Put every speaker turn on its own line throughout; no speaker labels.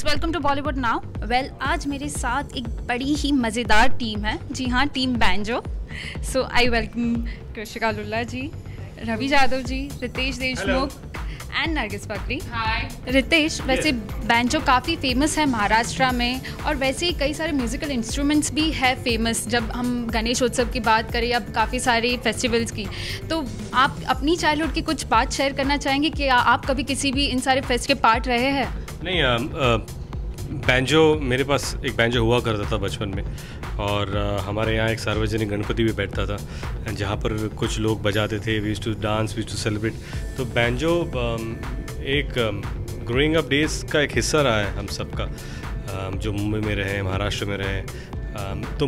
Guys welcome to Bollywood now well आज मेरे साथ एक बड़ी ही मज़ेदार टीम है। जी हाँ team Banjo so I welcome Krishika Lulla ji Ravi Yadav ji Riteish Deshmukh and Nargis Fakhri Riteish वैसे बैंजो काफ़ी फ़ेमस है महाराष्ट्र में और वैसे ही कई सारे म्यूज़िकल इंस्ट्रूमेंट्स भी है फ़ेमस जब हम गणेश उत्सव की बात करें अब काफ़ी सारे फेस्टिवल्स की तो आप अपनी चाइल्डहुड की कुछ बात शेयर करना चाहेंगे कि आप कभी किसी भी इन सारे फेस्ट के पार्ट रहे हैं?
नहीं आ, आ, बैंजो मेरे पास एक बैंजो हुआ करता था बचपन में और हमारे यहाँ एक सार्वजनिक गणपति भी बैठता था, जहाँ पर कुछ लोग बजाते थे used to dance used to celebrate तो बैंजो एक ग्रोइंग अप डेज़ का एक हिस्सा रहा है हम सबका जो मुंबई में रहे, महाराष्ट्र में रहे। तो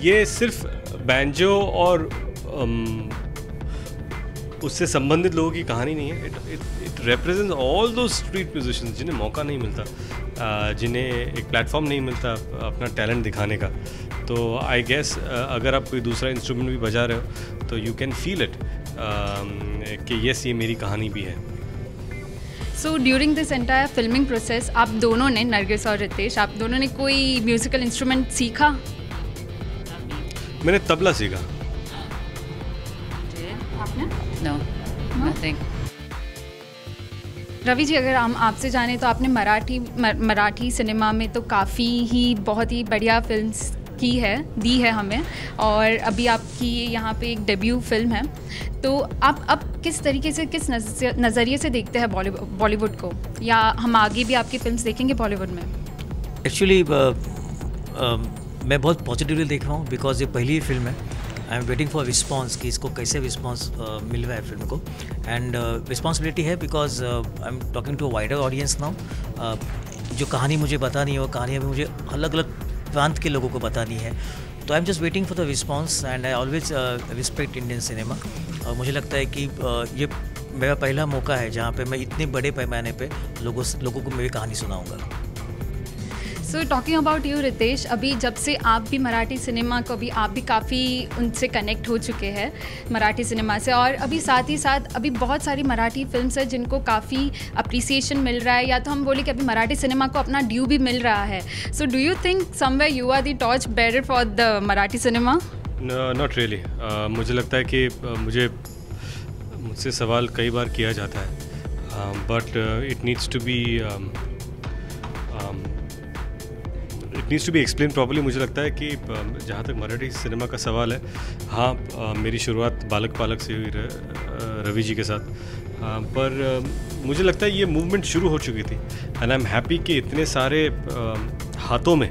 ये सिर्फ़ बैंजो और उससे संबंधित लोगों की कहानी नहीं है। It it it represent all दो स्ट्रीट म्यूजिशियंस जिन्हें मौका नहीं मिलता। जिन्हें एक प्लेटफॉर्म नहीं मिलता अपना टैलेंट दिखाने का। तो आई गेस अगर आप कोई दूसरा इंस्ट्रूमेंट भी बजा रहे हो तो यू कैन फील इट कि यस ये मेरी कहानी भी है।
So during this entire filming process आप दोनों ने नरगिस और रितेश आप दोनों ने कोई म्यूज़िकल इंस्ट्रूमेंट सीखा?
मैंने तबला सीखा।
No, nothing.
रवि जी अगर हम आपसे जाने तो आपने मराठी मराठी सिनेमा में तो काफ़ी ही बहुत ही बढ़िया फिल्म्स की है दी है हमें और अभी आपकी यहाँ पे एक डेब्यू फ़िल्म है। तो आप अब किस तरीके से किस नज़रिए से देखते हैं बॉलीवुड को? या हम आगे भी आपकी फ़िल्म देखेंगे बॉलीवुड में?
एक्चुअली uh, uh, मैं बहुत पॉजिटिवली देख रहा हूँ बिकॉज़ ये पहली फ़िल्म है। I am waiting for response कि इसको कैसे रिस्पॉन्स uh, मिल रहा है फ़िल्म को। एंड रिस्पॉन्सिबिलिटी uh, है because I am talking to a wider audience now जो कहानी मुझे बतानी है वो कहानी अभी मुझे अलग अलग प्रांत के लोगों को बतानी है। तो I am just waiting for the response and I always respect Indian cinema और मुझे लगता है कि uh, ये मेरा पहला मौका है जहाँ पे मैं इतने बड़े पैमाने पे लोगों लोगों को मेरी कहानी सुनाऊँगा।
So talking about you Riteish अभी जब से आप भी मराठी सिनेमा को अभी आप भी काफ़ी उनसे कनेक्ट हो चुके हैं मराठी सिनेमा से और अभी साथ ही साथ अभी बहुत सारी मराठी फिल्म्स हैं जिनको काफ़ी अप्रिसिएशन मिल रहा है या तो हम बोले कि अभी मराठी सिनेमा को अपना ड्यू भी मिल रहा है। So do you think someway you are the torch bearer for the Marathi cinema
not really मुझे लगता है कि uh, मुझे मुझसे सवाल कई बार किया जाता है। But it needs to be needs to be explain properly मुझे लगता है कि जहाँ तक मराठी सिनेमा का सवाल है हाँ मेरी शुरुआत बालक पालक से हुई रवि जी के साथ। पर मुझे लगता है ये मूवमेंट शुरू हो चुकी थी एंड आई एम हैप्पी कि इतने सारे हाथों में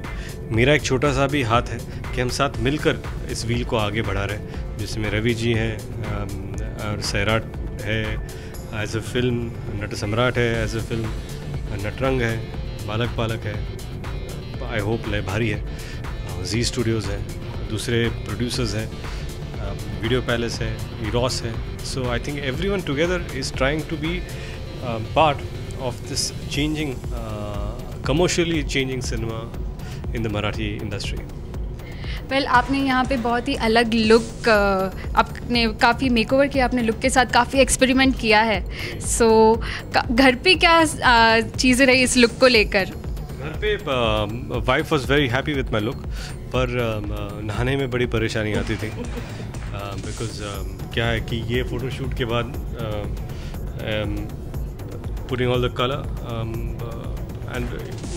मेरा एक छोटा सा भी हाथ है कि हम साथ मिलकर इस व्हील को आगे बढ़ा रहे हैं, जिसमें रवि जी हैं और सैराट है एज ए फ़िल्म नट सम्राट है एज ए फ़िल्म नटरंग है, बालक पालक है। आई होप भारी है। जी स्टूडियोज़ है दूसरे प्रोड्यूसर्स हैं वीडियो पैलेस है ईरॉस है। So I think everyone together is trying to be part of this changing commercially changing cinema in the Marathi industry
well well, आपने यहाँ पे बहुत ही अलग लुक आपने काफ़ी मेकओवर किया अपने लुक के साथ काफ़ी एक्सपेरिमेंट किया है। सो so, घर पे क्या चीज़ें रही इस लुक को लेकर?
घर पे wife was very happy with my look पर नहाने में बड़ी परेशानी आती थी। बिकॉज़ क्या है कि ये फ़ोटोशूट के बाद putting all the colour and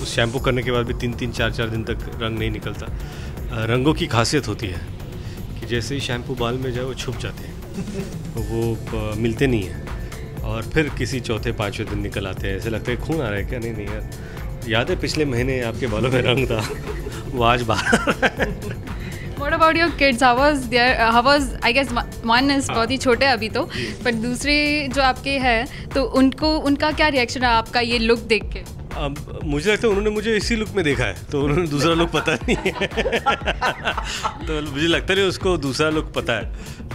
उस शैम्पू करने के बाद भी तीन तीन चार चार दिन तक रंग नहीं निकलता। uh, रंगों की खासियत होती है कि जैसे ही शैम्पू बाल में जाए वो छुप जाते हैं। वो uh, मिलते नहीं हैं। और फिर किसी चौथे पाँचवें दिन निकल आते हैं। ऐसे लगता है खून आ रहा है क्या? नहीं नहीं यार। याद है पिछले महीने आपके बालों में रंग था वो आज बाहर
What about your kids? How was their? Uh, how was I guess one is बहुत ही छोटे अभी तो, पर दूसरे जो आपके हैं तो उनको उनका क्या रिएक्शन है आपका ये लुक देख के?
अब मुझे लगता है उन्होंने मुझे इसी लुक में देखा है तो उन्होंने दूसरा लुक पता नहीं है तो मुझे लगता नहीं उसको दूसरा लुक पता है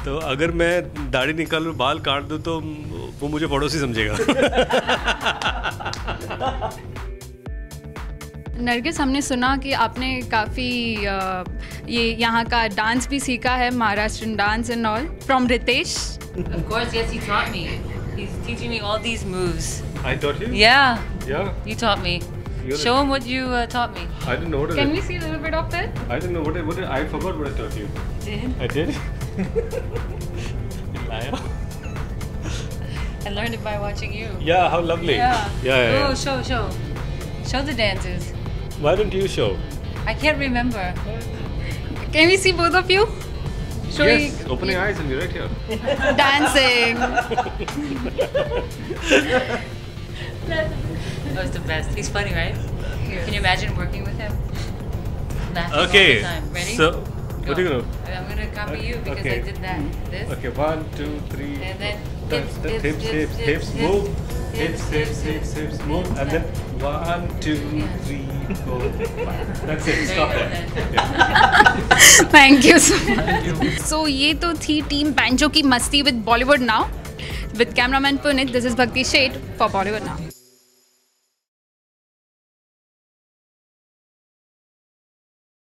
तो अगर मैं दाढ़ी निकाल बाल काट दूँ तो वो मुझे पड़ोसी समझेगा
नरगिस हमने सुना कि आपने काफ़ी ये यहाँ का डांस भी सीखा है Maharashtrian dance and all from Riteish
Of course, yes, he taught me. He's teaching me all these moves.
I taught you?
Yeah.
Yeah.
You taught me.
You're
Show him what you uh, taught me.
I didn't know what it
Can
is.
we see a little bit of it?
I didn't know what it, what it, I forgot what I taught you.
Did?
I did. You liar.
I learned it by watching you.
Yeah, how lovely.
Yeah.
Yeah, yeah, yeah.
Oh, show, show. Show the dances.
Why don't you show?
I can't remember.
Can we see both of you? Showing
yes, open your eyes and be right here.
dancing.
That was the best. He's funny, right? Can you imagine working with him? Laughing
Okay.
all the time. Ready?
So,
Go.
what are you gonna?
I'm gonna copy you because
Okay.
I did that. This.
Okay, one, two, three.
And then
Hips,
hips,
hips,
hips,
hips, hips,
hips, hips,
move.
Hips,
Hips, hips, hips, move. And then one, two, three, four, five. That's it. Stop there. Yeah.
Thank you so much so ये तो थी team banjo की मस्ती with Bollywood now with cameraman Punit this is Bhakti Shet for Bollywood now